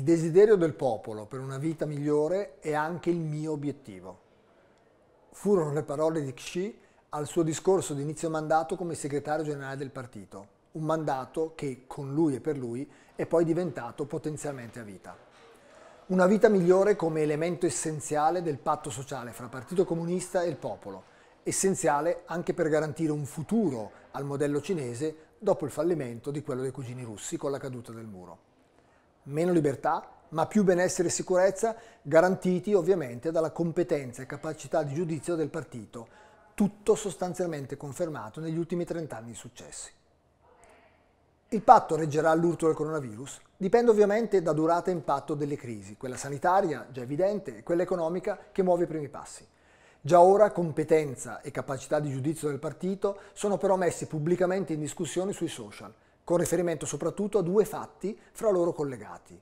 Il desiderio del popolo per una vita migliore è anche il mio obiettivo. Furono le parole di Xi al suo discorso di inizio mandato come segretario generale del partito, un mandato che, con lui e per lui, è poi diventato potenzialmente a vita. Una vita migliore come elemento essenziale del patto sociale fra Partito Comunista e il popolo, essenziale anche per garantire un futuro al modello cinese dopo il fallimento di quello dei cugini russi con la caduta del muro meno libertà, ma più benessere e sicurezza, garantiti ovviamente dalla competenza e capacità di giudizio del partito, tutto sostanzialmente confermato negli ultimi 30 anni di successi. Il patto reggerà l'urto del coronavirus? Dipende ovviamente da durata e impatto delle crisi, quella sanitaria, già evidente, e quella economica che muove i primi passi. Già ora competenza e capacità di giudizio del partito sono però messi pubblicamente in discussione sui social, con riferimento soprattutto a due fatti fra loro collegati.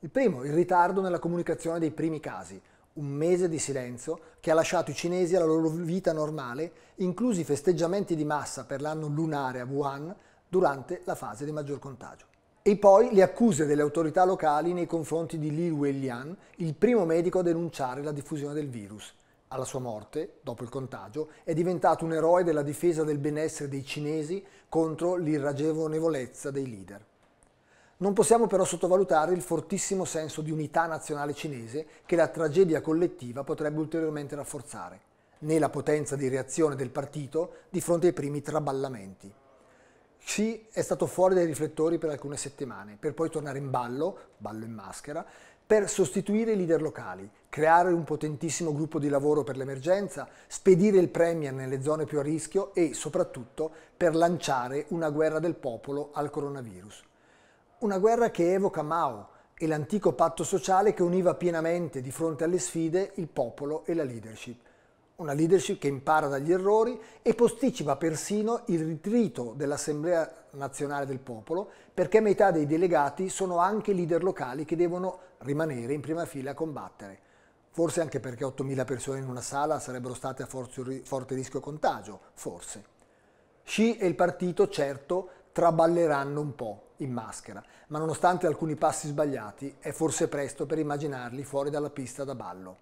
Il primo, il ritardo nella comunicazione dei primi casi, un mese di silenzio che ha lasciato i cinesi alla loro vita normale, inclusi festeggiamenti di massa per l'anno lunare a Wuhan durante la fase di maggior contagio. E poi le accuse delle autorità locali nei confronti di Li Weilian, il primo medico a denunciare la diffusione del virus, alla sua morte, dopo il contagio, è diventato un eroe della difesa del benessere dei cinesi contro l'irragionevolezza dei leader. Non possiamo però sottovalutare il fortissimo senso di unità nazionale cinese che la tragedia collettiva potrebbe ulteriormente rafforzare, né la potenza di reazione del partito di fronte ai primi traballamenti. Xi è stato fuori dai riflettori per alcune settimane, per poi tornare in ballo, ballo in maschera, per sostituire i leader locali, creare un potentissimo gruppo di lavoro per l'emergenza, spedire il Premier nelle zone più a rischio e soprattutto per lanciare una guerra del popolo al coronavirus. Una guerra che evoca Mao e l'antico patto sociale che univa pienamente di fronte alle sfide il popolo e la leadership una leadership che impara dagli errori e posticipa persino il ritrito dell'Assemblea nazionale del popolo perché metà dei delegati sono anche leader locali che devono rimanere in prima fila a combattere. Forse anche perché 8.000 persone in una sala sarebbero state a forte rischio contagio, forse. Xi e il partito certo traballeranno un po' in maschera, ma nonostante alcuni passi sbagliati è forse presto per immaginarli fuori dalla pista da ballo.